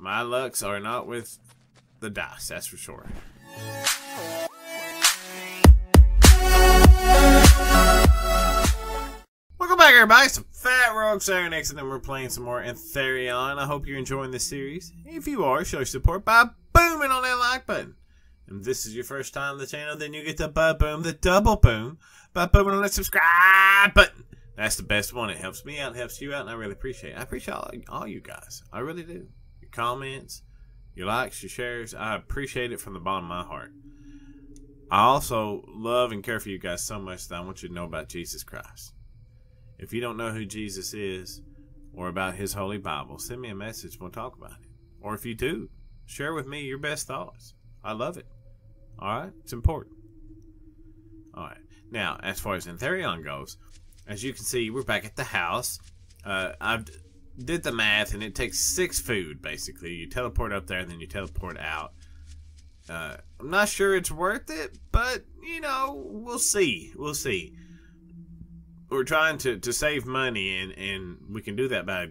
My lucks are not with the dice, that's for sure. Welcome back, everybody. Some Fat Rogue Sarenixen, and then we're playing some more Antharion. I hope you're enjoying this series. If you are, show your support by booming on that like button. And if this is your first time on the channel, then you get the boom, the double boom, by booming on that subscribe button. That's the best one. It helps me out, helps you out, and I really appreciate it. I appreciate all, all you guys. I really do. Comments, your likes, your shares. I appreciate it from the bottom of my heart. I also love and care for you guys so much that I want you to know about Jesus Christ. If you don't know who Jesus is or about his holy Bible, send me a message. We'll talk about it. Or if you do, share with me your best thoughts. I love it. All right? It's important. All right. Now, as far as Antharion goes, as you can see, we're back at the house. Uh, I've did the math, and it takes six food, basically. You teleport up there, and then you teleport out. Uh, I'm not sure it's worth it, but, you know, we'll see. We'll see we're trying to, to save money and, and we can do that by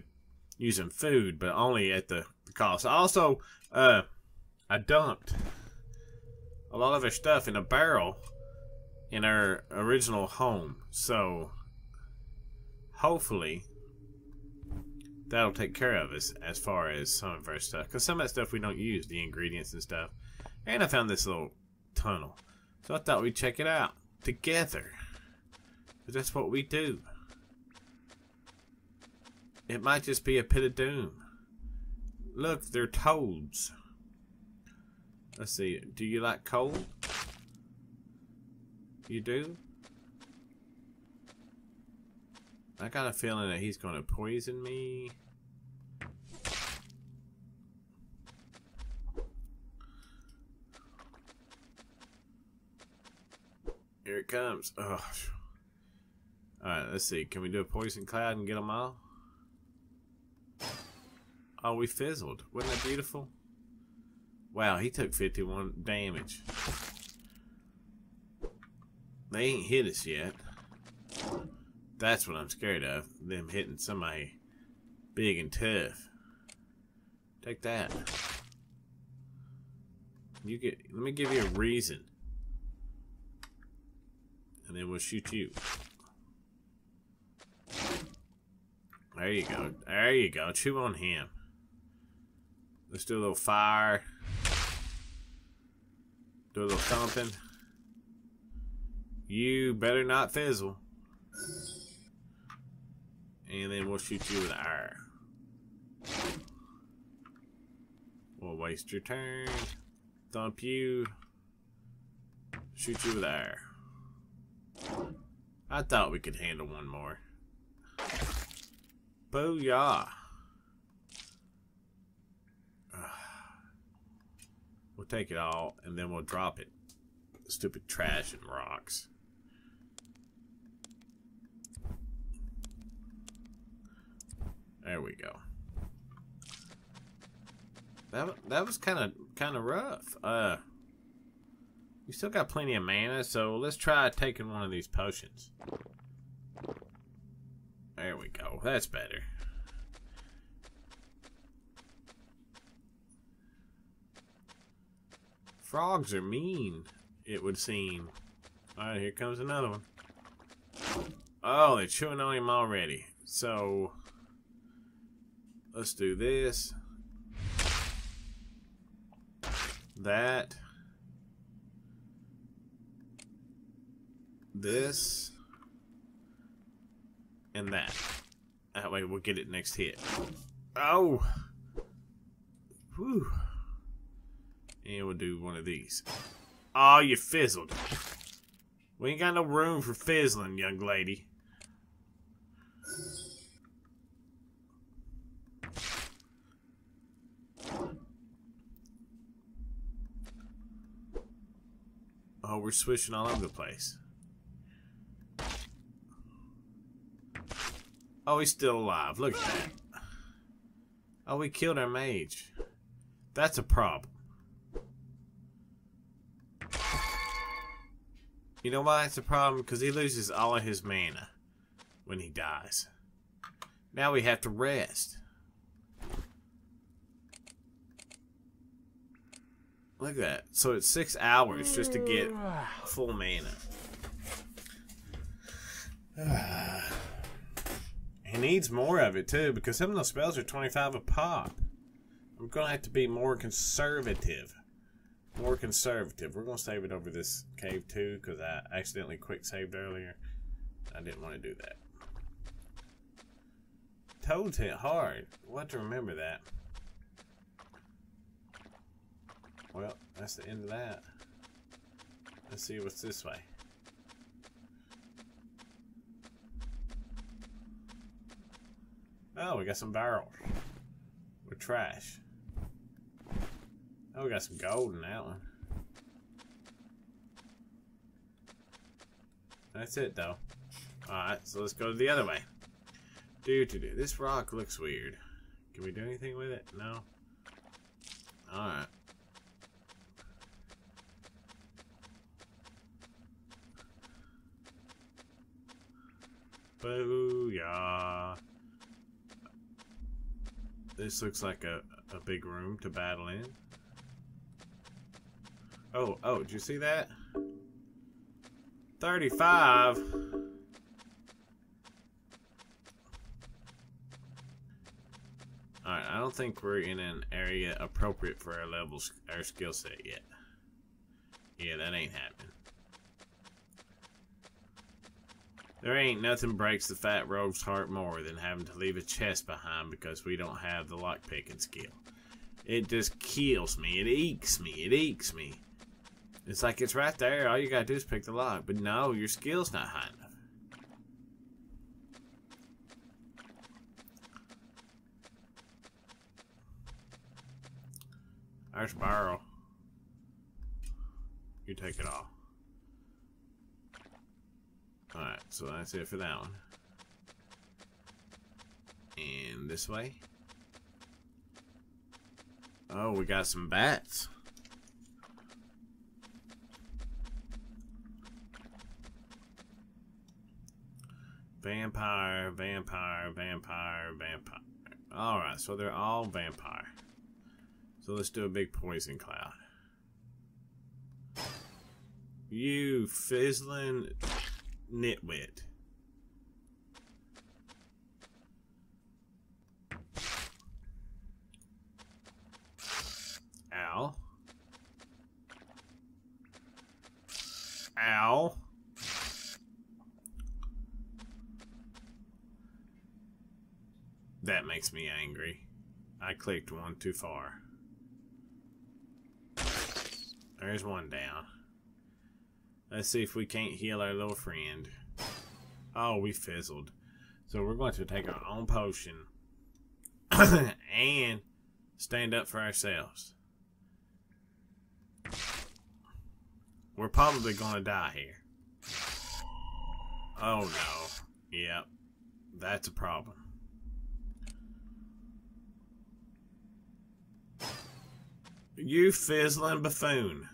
using food, but only at the, cost. Also, uh, I dumped a lot of our stuff in a barrel in our original home. So hopefully that'll take care of us as far as some of our stuff. Because some of that stuff we don't use, the ingredients and stuff. And I found this little tunnel. So I thought we'd check it out together. Because that's what we do. It might just be a pit of doom. Look, they're toads. Let's see. Do you like cold? You do? I got a feeling that he's going to poison me. Here it comes. Oh. Alright, let's see. Can we do a poison cloud and get them all? Oh, we fizzled. Wasn't that beautiful? Wow, he took 51 damage. They ain't hit us yet. That's what I'm scared of. Them hitting somebody big and tough. Take that. You get. Let me give you a reason. And then we'll shoot you. There you go. There you go. Chew on him. Let's do a little fire. Do a little thumping. You better not fizzle. And then we'll shoot you with air. We'll waste your turn. Thump you. Shoot you with air. I thought we could handle one more. Booyah. We'll take it all, and then we'll drop it. Stupid trash and rocks. There we go. That that was kind of kind of rough. Uh, we still got plenty of mana, so let's try taking one of these potions. There we go. That's better. Frogs are mean, it would seem. Alright, here comes another one. Oh, they're chewing on him already. So, let's do this. That. This and that. That way we'll get it next hit. Oh! Whew. And we'll do one of these. Oh, you fizzled. We ain't got no room for fizzling, young lady. Oh, we're swishing all over the place. Oh, he's still alive. Look at that. Oh, we killed our mage. That's a problem. You know why that's a problem? Because he loses all of his mana when he dies. Now we have to rest. Look at that. So it's six hours just to get full mana. he needs more of it too because some of those spells are 25 a pop. I'm going to have to be more conservative. More conservative. We're going to save it over this cave too because I accidentally quick saved earlier. I didn't want to do that. Toads hit hard. We'll have to remember that. Well, that's the end of that. Let's see what's this way. Oh, we got some barrels. With trash. Oh, we got some gold in that one. That's it, though. Alright, so let's go the other way. Do to do. This rock looks weird. Can we do anything with it? No. Alright. Booyah. This looks like a, a big room to battle in. Oh, oh, did you see that? 35. Alright, I don't think we're in an area appropriate for our levels, our skill set yet. Yeah, that ain't happening. There ain't nothing breaks the fat rogue's heart more than having to leave a chest behind because we don't have the lockpicking skill. It just kills me. It eeks me. It eeks me. It's like it's right there. All you gotta do is pick the lock. But no, your skill's not high enough. There's barrel. You take it off. Alright, so that's it for that one. And this way. Oh, we got some bats. Vampire, vampire, vampire, vampire. Alright, so they're all vampire. So let's do a big poison cloud. You fizzling nitwit. Ow. Ow. That makes me angry. I clicked one too far. There's one down. Let's see if we can't heal our little friend. Oh, we fizzled. So we're going to take our own potion and stand up for ourselves. We're probably going to die here. Oh no. Yep. That's a problem. You fizzling buffoon.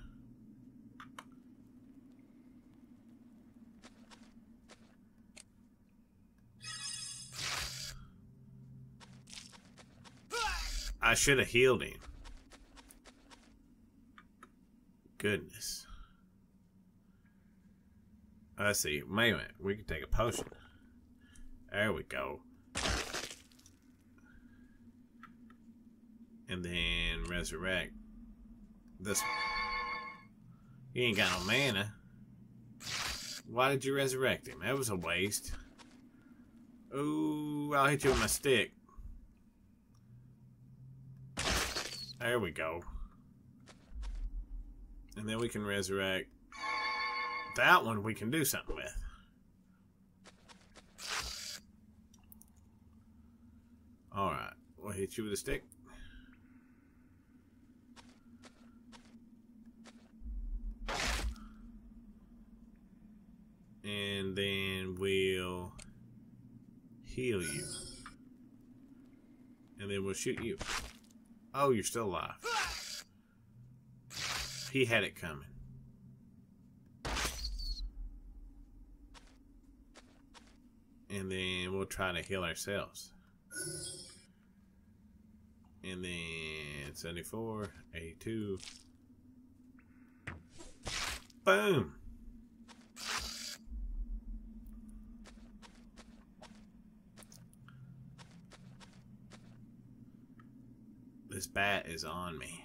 I should have healed him. Goodness. Uh, let's see. Wait a minute. We can take a potion. There we go. And then resurrect this one. He ain't got no mana. Why did you resurrect him? That was a waste. Ooh, I'll hit you with my stick. There we go. And then we can resurrect. That one we can do something with. Alright, we'll hit you with a stick. And then we'll heal you. And then we'll shoot you. Oh, you're still alive. He had it coming. And then we'll try to heal ourselves. And then 74, 82. Boom. This bat is on me.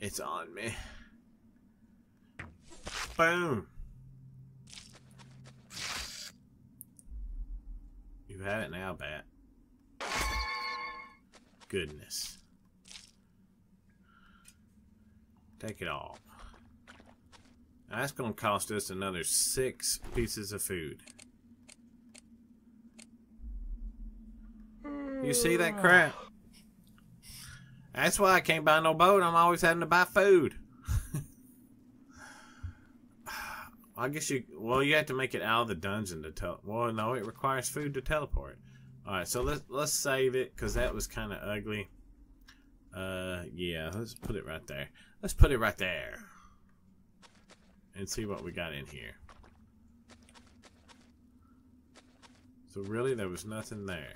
It's on me. Boom. You have it now, bat. Goodness. Take it all. That's going to cost us another six pieces of food. You see that crap? That's why I can't buy no boat. I'm always having to buy food. I guess you. Well, you have to make it out of the dungeon to tell. Well, no, it requires food to teleport. All right, so let's let's save it because that was kind of ugly. Uh, yeah, let's put it right there. Let's put it right there, and see what we got in here. So really, there was nothing there.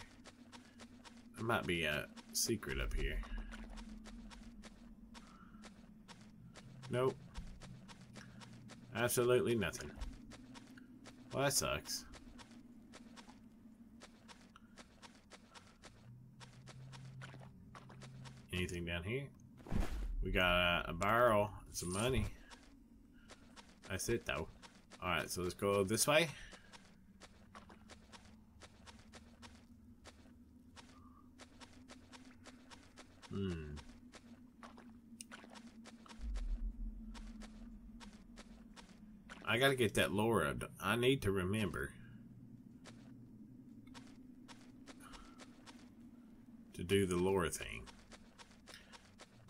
There might be a secret up here. Nope. Absolutely nothing. Well, that sucks. Anything down here? We got a barrel, some money. That's it, though. Alright, so let's go this way. Hmm. I gotta get that Laura. I need to remember to do the Laura thing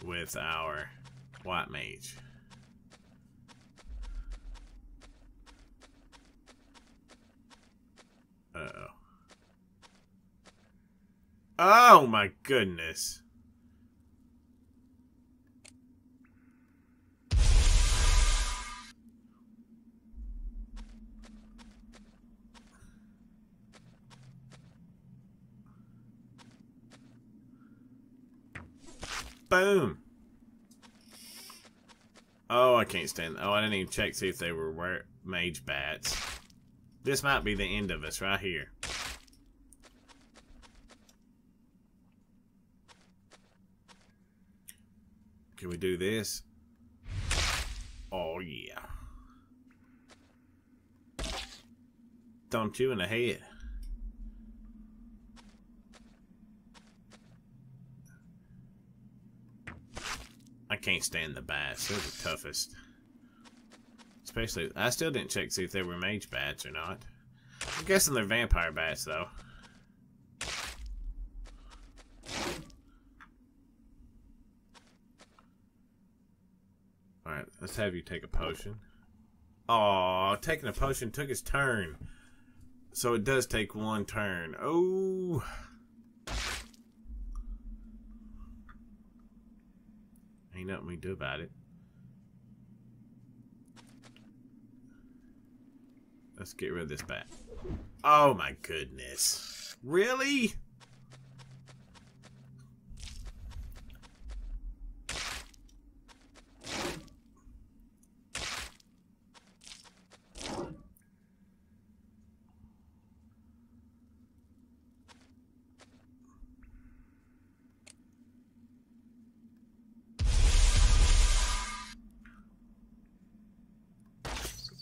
with our white mage. Uh oh. Oh my goodness. Boom. Oh, I can't stand. Oh, I didn't even check see if they were mage bats. This might be the end of us right here. Can we do this? Oh, yeah. Don't you in the head. I can't stand the bats. They're the toughest. Especially, I still didn't check to see if they were mage bats or not. I'm guessing they're vampire bats, though. Alright, let's have you take a potion. Oh, taking a potion took his turn. So it does take one turn. Oh. Ain't nothing we do about it. Let's get rid of this bat. Oh my goodness. Really?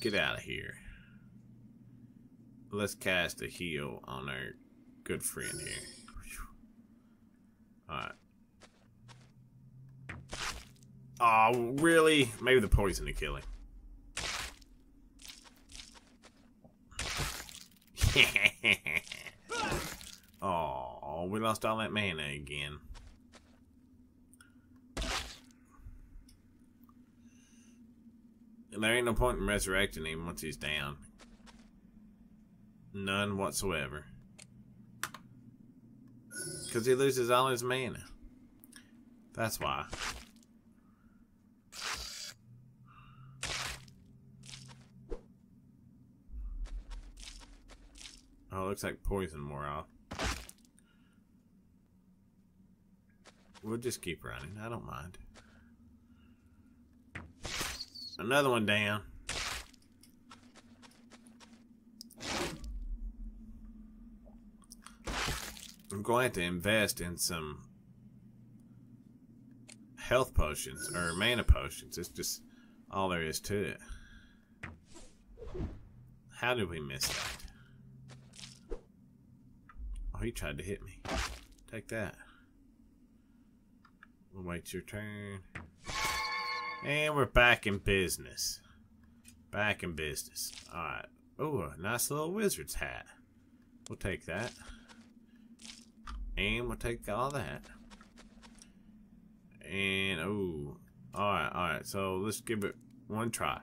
Get out of here. Let's cast a heal on our good friend here. Alright. Oh, really? Maybe the poison to kill him. oh, we lost all that mana again. There ain't no point in resurrecting him once he's down. None whatsoever. Because he loses all his mana. That's why. Oh, looks like poison wore off. We'll just keep running. I don't mind. Another one down. I'm going to invest in some health potions or mana potions. It's just all there is to it. How did we miss that? Oh, he tried to hit me. Take that. We'll wait your turn. And we're back in business. Back in business. Alright. Oh, nice little wizard's hat. We'll take that. And we'll take all that. And, oh. Alright, alright. So, let's give it one try.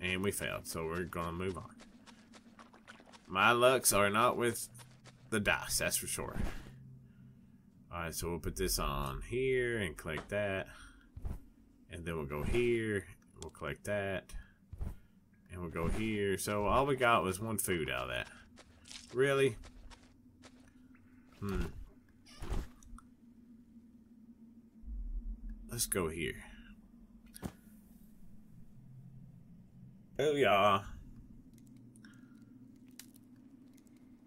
And we failed, so we're going to move on. My lucks are not with the dice, that's for sure. Alright, so we'll put this on here and click that. And then we'll go here. We'll click that. And we'll go here. So all we got was one food out of that. Really? Hmm. Let's go here. Oh yeah.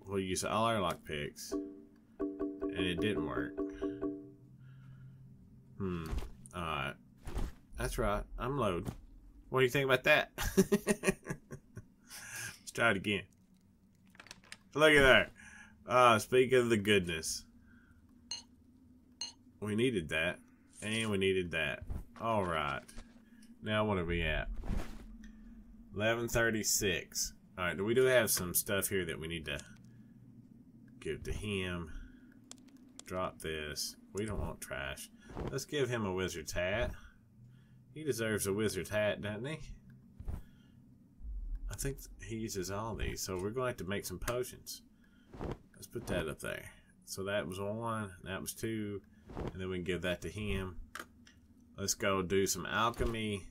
We'll use all our lock picks. And it didn't work. Hmm. Alright. That's right. I'm load. What do you think about that? Let's try it again. Look at that. Ah, speaking of the goodness. We needed that. And we needed that. Alright. Now what are we at? 1136. Alright, we do have some stuff here that we need to give to him. Drop this. We don't want trash. Let's give him a wizard's hat. He deserves a wizard's hat, doesn't he? I think he uses all these, so we're going to have to make some potions. Let's put that up there. So that was one, that was two, and then we can give that to him. Let's go do some alchemy.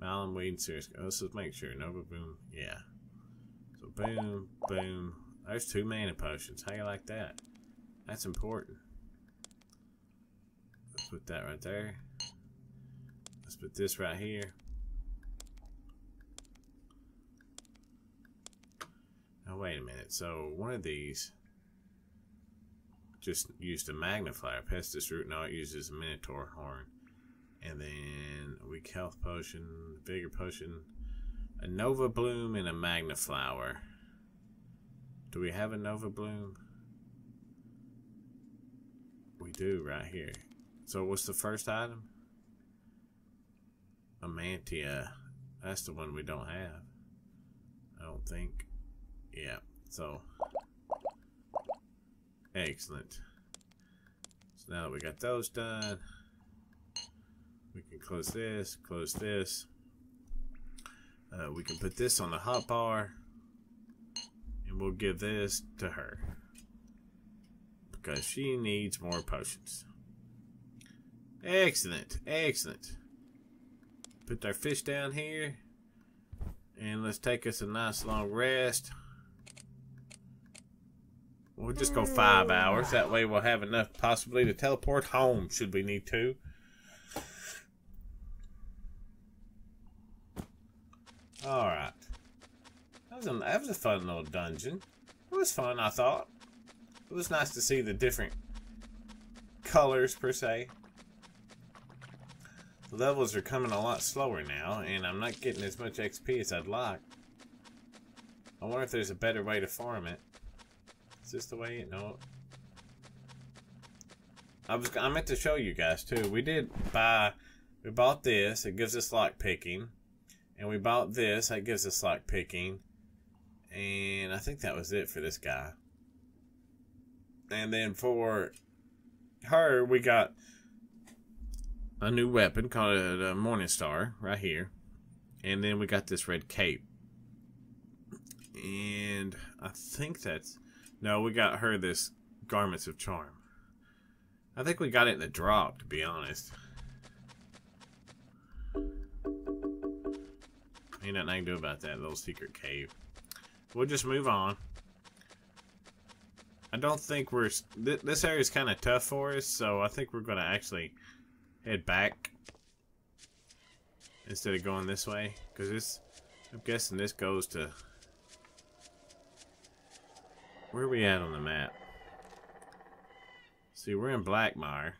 Malum Weed Serious. Let's just make sure. Nova Boom. Yeah. So boom, boom. There's two mana potions. How you like that? That's important. Let's put that right there. Let's put this right here. Now wait a minute. So one of these just used a magnifier. Pestis root. No, it uses a minotaur horn. And then a weak health potion, vigor potion, a Nova Bloom, and a Magna Flower. Do we have a Nova Bloom? We do right here. So what's the first item? A Mantia. That's the one we don't have. I don't think. Yeah. So. Excellent. So now that we got those done. We can close this, close this. Uh, we can put this on the hot bar. And we'll give this to her. Because she needs more potions. Excellent, excellent. Put our fish down here. And let's take us a nice long rest. We'll just go five hours. That way we'll have enough possibly to teleport home should we need to. Alright. That was, a, that was a fun little dungeon. It was fun, I thought. It was nice to see the different colors, per se. The levels are coming a lot slower now, and I'm not getting as much XP as I'd like. I wonder if there's a better way to farm it. Is this the way? No. I was I meant to show you guys too. We did buy we bought this. It gives us lock picking. And we bought this. That gives us lock picking. And I think that was it for this guy. And then for her, we got a new weapon called a Morning Star right here. And then we got this red cape. And I think that's... No, we got her this Garments of Charm. I think we got it in the drop, to be honest. Ain't nothing I can do about that little secret cave. We'll just move on. I don't think we're... Th this area is kind of tough for us, so I think we're going to actually head back instead of going this way. Because this... I'm guessing this goes to... Where are we at on the map? See, we're in Blackmire.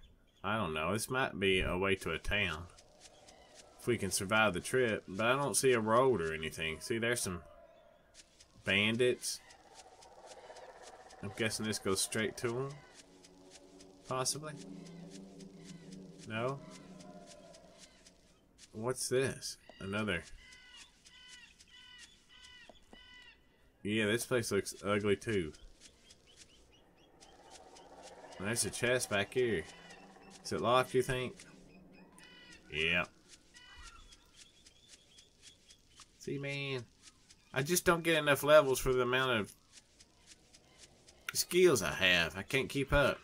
I don't know. This might be a way to a town. If we can survive the trip. But I don't see a road or anything. See, there's some bandits. I'm guessing this goes straight to them. Possibly. No? What's this? Another. Yeah, this place looks ugly too. There's a chest back here. Is it locked, you think? Yeah. See, man. I just don't get enough levels for the amount of skills I have. I can't keep up.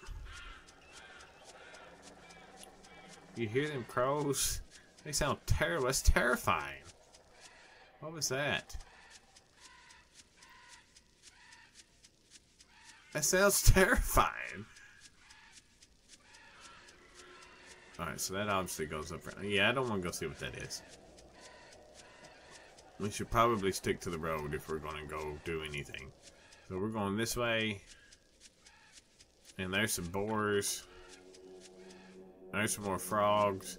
You hear them crows? They sound terrible. That's terrifying. What was that? That sounds terrifying. Alright, so that obviously goes up. Yeah, I don't want to go see what that is. We should probably stick to the road if we're going to go do anything. So we're going this way. And there's some boars. There's some more frogs.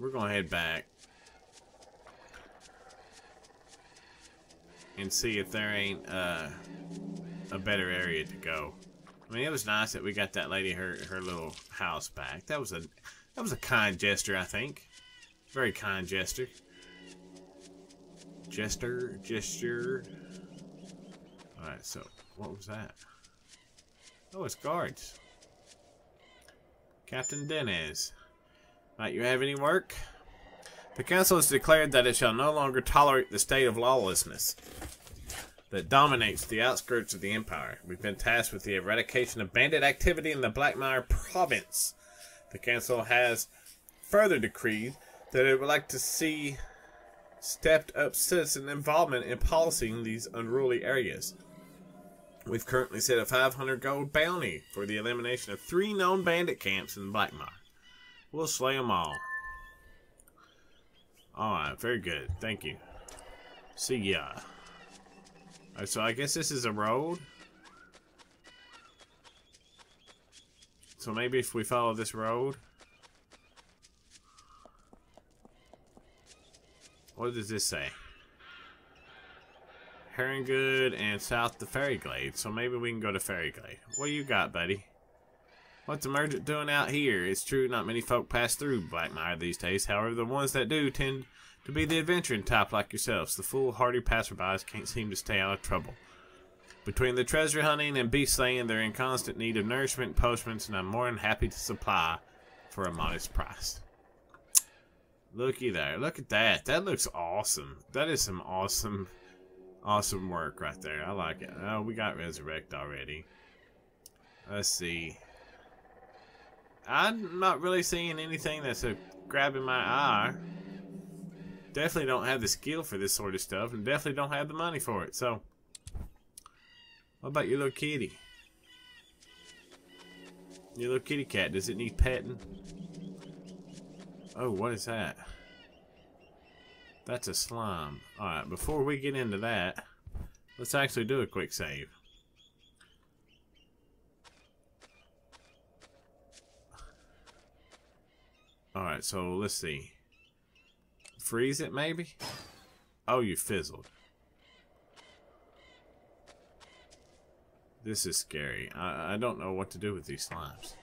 We're going to head back. And see if there ain't uh, a better area to go. I mean, it was nice that we got that lady her her little house back. That was a that was a kind gesture, I think. Very kind gesture. Jester, gesture. All right, so what was that? Oh, it's guards. Captain Denez. Might you have any work? The council has declared that it shall no longer tolerate the state of lawlessness that dominates the outskirts of the Empire. We've been tasked with the eradication of bandit activity in the Blackmire province. The Council has further decreed that it would like to see stepped up citizen involvement in policing these unruly areas. We've currently set a 500 gold bounty for the elimination of three known bandit camps in Blackmire. We'll slay them all. Alright, very good. Thank you. See ya. Right, so I guess this is a road. So maybe if we follow this road. What does this say? Haringwood and south to Fairyglade. So maybe we can go to Fairyglade. What you got, buddy? What's the merchant doing out here? It's true not many folk pass through Blackmire these days. However, the ones that do tend to be the adventuring type like yourselves, the foolhardy passerbys can't seem to stay out of trouble. Between the treasure hunting and beast slaying, they're in constant need of nourishment and postments, and I'm more than happy to supply for a modest price. Looky there. Look at that. That looks awesome. That is some awesome, awesome work right there. I like it. Oh, we got Resurrect already. Let's see. I'm not really seeing anything that's a grabbing my eye definitely don't have the skill for this sort of stuff and definitely don't have the money for it. So, what about your little kitty? Your little kitty cat, does it need petting? Oh, what is that? That's a slime. Alright, before we get into that, let's actually do a quick save. Alright, so let's see freeze it, maybe? Oh, you fizzled. This is scary. I, I don't know what to do with these slimes.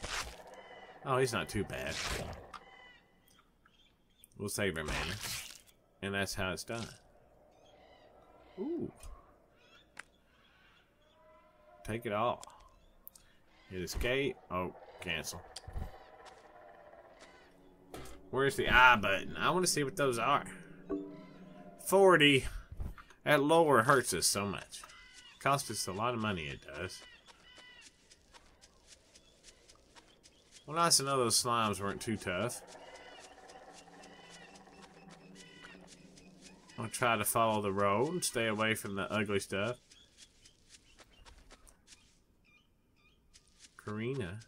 Oh, he's not too bad. We'll save him, man. And that's how it's done. Ooh. Take it all. Hit escape. Oh, cancel. Where's the I button? I want to see what those are. 40. That lower hurts us so much. Costs us a lot of money, it does. Well, nice to know those slimes weren't too tough. I'll try to follow the road stay away from the ugly stuff. Karina.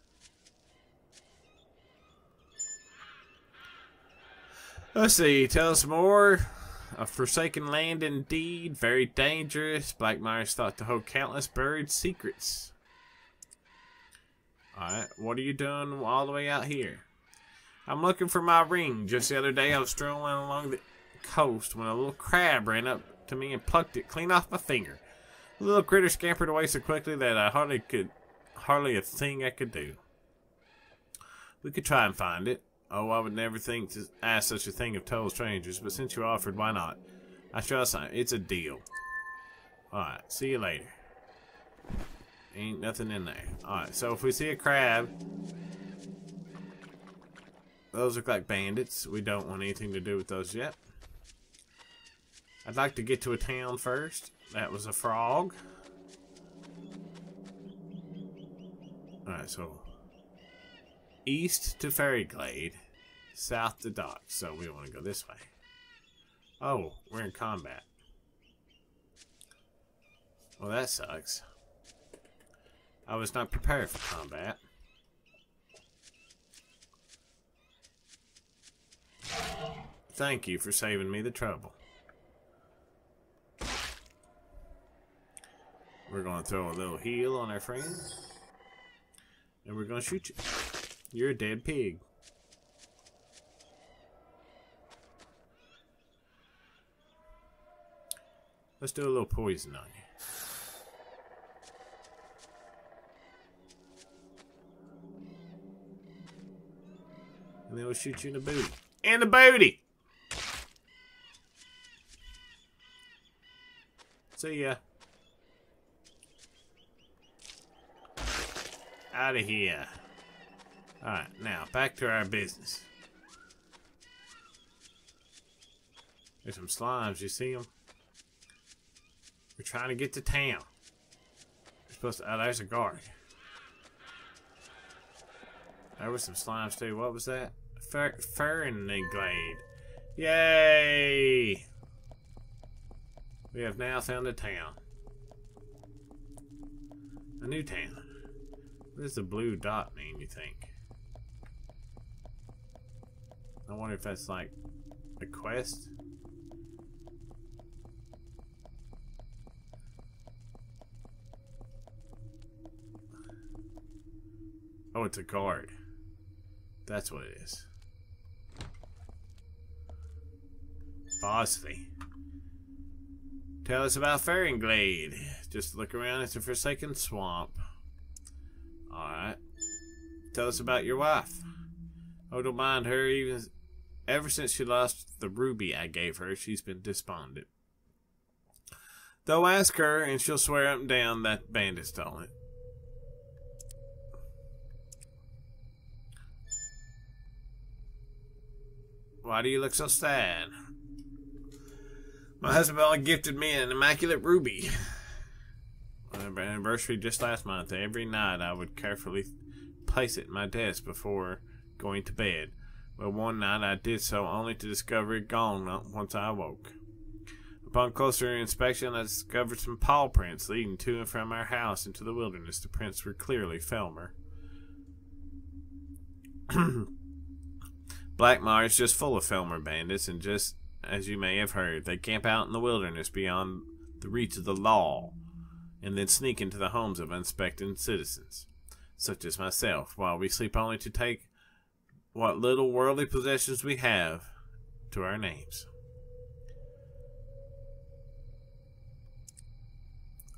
Let's see, tell us more. A forsaken land indeed, very dangerous. Blackmire's thought to hold countless buried secrets. Alright, what are you doing all the way out here? I'm looking for my ring. Just the other day I was strolling along the coast when a little crab ran up to me and plucked it clean off my finger. The little critter scampered away so quickly that I hardly could, hardly a thing I could do. We could try and find it. Oh, I would never think to ask such a thing of total strangers, but since you offered, why not? I trust it's a deal. Alright, see you later. Ain't nothing in there. Alright, so if we see a crab, those look like bandits. We don't want anything to do with those yet. I'd like to get to a town first. That was a frog. Alright, so east to Fairyglade, south to Dock. So we want to go this way. Oh, we're in combat. Well, that sucks. I was not prepared for combat. Thank you for saving me the trouble. We're going to throw a little heal on our friend. And we're going to shoot you. You're a dead pig. Let's do a little poison on you. And then we'll shoot you in the booty. In the booty! See ya. Out of here. Alright, now, back to our business. There's some slimes, you see them? We're trying to get to town. We're supposed to, oh, there's a guard. There was some slimes too. What was that? Fur, Glade. Yay! We have now found a town. A new town. What does the blue dot mean, you think? I wonder if that's like a quest? Oh, it's a guard. That's what it is. Bosley. Tell us about Fairyglade. Just look around, it's a forsaken swamp. Alright. Tell us about your wife. Oh, don't mind her. Even ever since she lost the ruby I gave her, she's been despondent. Though ask her, and she'll swear up and down that bandit stole it. Why do you look so sad? My husband gifted me an immaculate ruby. On our anniversary just last month, every night I would carefully place it in my desk before going to bed. Well, one night I did so only to discover it gone once I awoke. Upon closer inspection, I discovered some paw prints leading to and from our house into the wilderness. The prints were clearly Felmer. Blackmire is just full of Felmer bandits, and just as you may have heard. They camp out in the wilderness beyond the reach of the law, and then sneak into the homes of unsuspecting citizens, such as myself, while we sleep only to take what little worldly possessions we have to our names.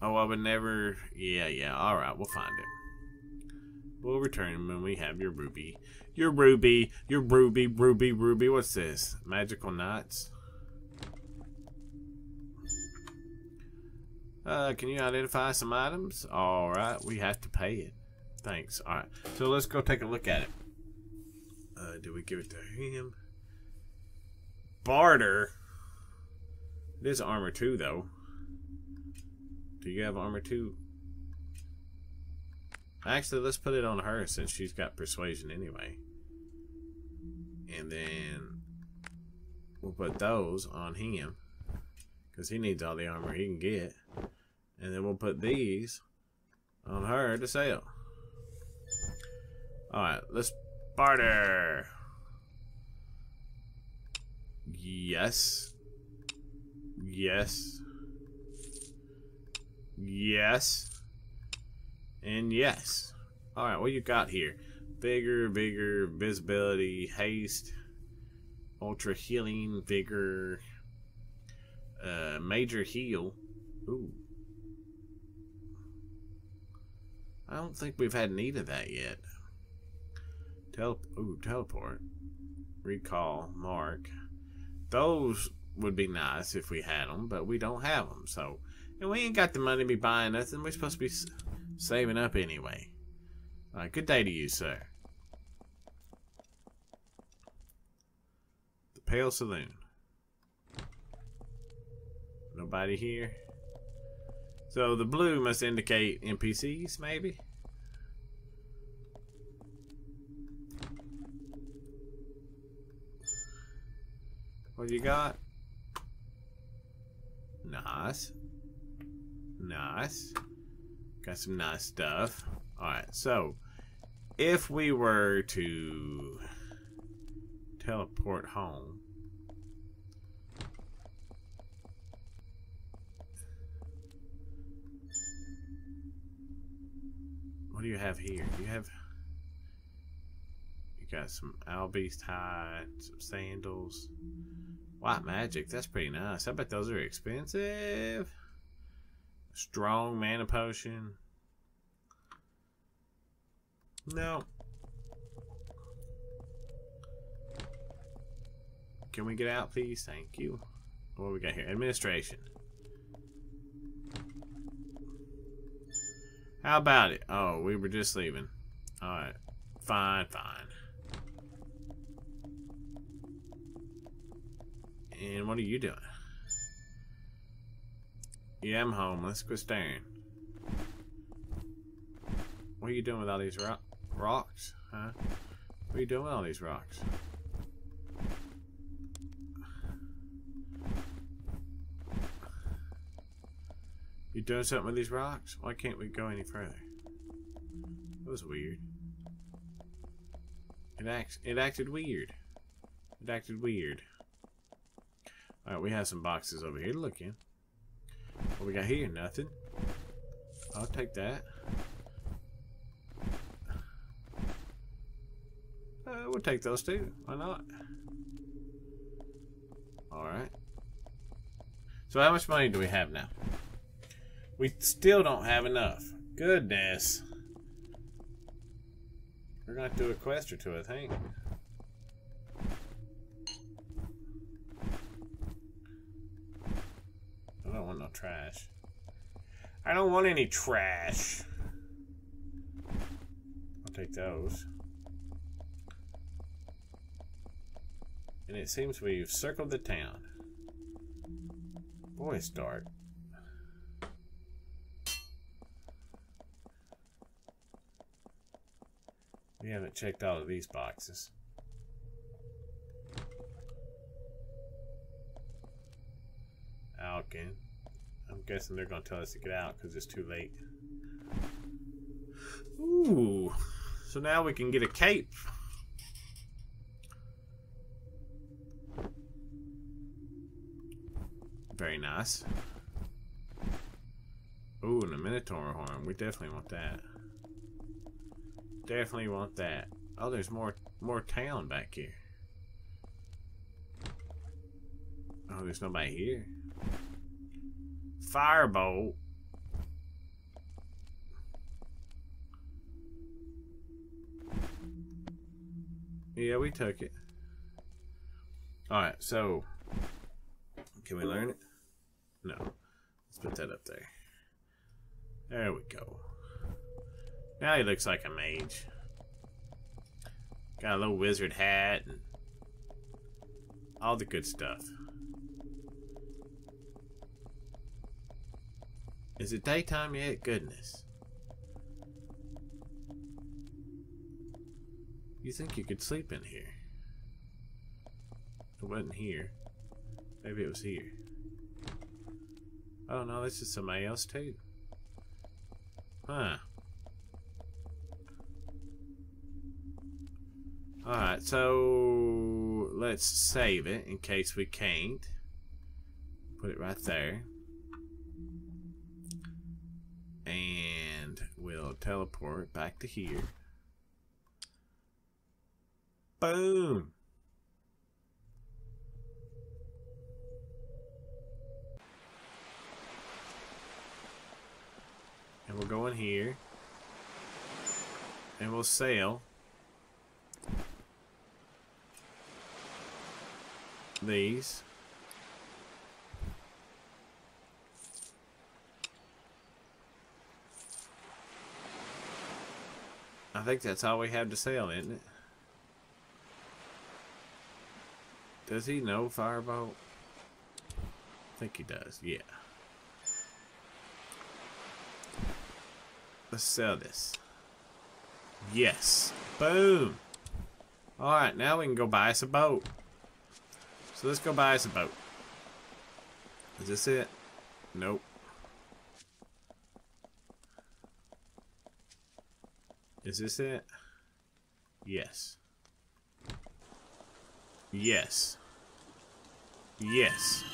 Oh, I would never. Yeah, yeah. All right, we'll find it. We'll return when we have your ruby. Your ruby. Your ruby, ruby, ruby. What's this? Magical knots? Uh, can you identify some items? Alright, we have to pay it. Thanks. Alright, so let's go take a look at it. Uh, do we give it to him? Barter. It is armor 2, though. Do you have armor 2? Actually, let's put it on her since she's got persuasion anyway. And then we'll put those on him. Because he needs all the armor he can get. And then we'll put these on her to sell. Alright, let's barter. Yes. Yes. Yes. And yes. Alright, what you got here? Bigger, bigger, visibility, haste, ultra healing, vigor, uh, major heal. Ooh. I don't think we've had need of that yet. Ooh, teleport. Recall, mark. Those would be nice if we had them, but we don't have them. So, and we ain't got the money to be buying nothing. We're supposed to be saving up anyway. All right, good day to you, sir. The Pale Saloon. Nobody here. So the blue must indicate NPCs, maybe? What you got? Nice. Nice. Got some nice stuff. Alright, so if we were to teleport home, what do you have here? You have you got some owl beast hide, some sandals. White magic, that's pretty nice. I bet those are expensive. Strong mana potion. No. Can we get out, please? Thank you. What we got here? Administration. How about it? Oh, we were just leaving. Alright. Fine, fine. And what are you doing? Yeah, I'm home. Let's go staring. What are you doing with all these ro rocks? Huh? What are you doing with all these rocks? You doing something with these rocks? Why can't we go any further? That was weird. It act it acted weird. It acted weird. Alright, we have some boxes over here to look in. What we got here? Nothing. I'll take that. Uh, we'll take those too. Why not? Alright. So how much money do we have now? We still don't have enough. Goodness. We're going to do a quest or two, I think. Don't want any trash. I'll take those. And it seems we've circled the town. Boy, it's dark. We haven't checked all of these boxes. Alkin. I'm guessing they're going to tell us to get out because it's too late. Ooh. So now we can get a cape. Very nice. Ooh, and a Minotaur horn. We definitely want that. Definitely want that. Oh, there's more more town back here. Oh, there's nobody here. Firebolt. Yeah, we took it. Alright, so can we learn it? No. Let's put that up there. There we go. Now he looks like a mage. Got a little wizard hat and all the good stuff. Is it daytime yet? Goodness. You think you could sleep in here? It wasn't here. Maybe it was here. Oh no, this is somebody else too. Huh. Alright, so let's save it in case we can't. Put it right there. We'll teleport back to here. Boom! And we'll go in here. And we'll sail. These. I think that's all we have to sell, isn't it? Does he know Firebolt? I think he does, yeah. Let's sell this. Yes. Boom. Alright, now we can go buy us a boat. So let's go buy us a boat. Is this it? Nope. Is this it? Yes. Yes. Yes.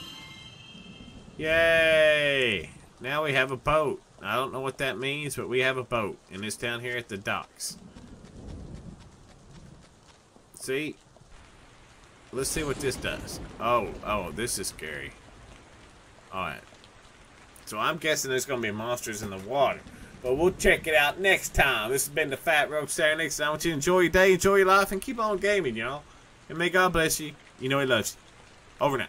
Yay! Now we have a boat. I don't know what that means, but we have a boat. And it's down here at the docks. See? Let's see what this does. Oh, oh, this is scary. Alright. So I'm guessing there's going to be monsters in the water. But we'll check it out next time. This has been the Fat Rogue Sarenixen. I want you to enjoy your day, enjoy your life, and keep on gaming, y'all. And may God bless you. You know He loves you. Over now.